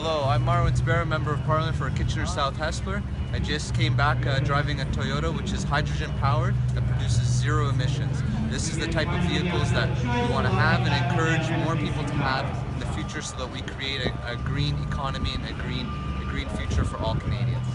Hello, I'm Marwan Tabbara, Member of Parliament for Kitchener South Hespeler. I just came back uh, driving a Toyota which is hydrogen powered that produces zero emissions. This is the type of vehicles that we want to have and encourage more people to have in the future so that we create a, a green economy and a green, a green future for all Canadians.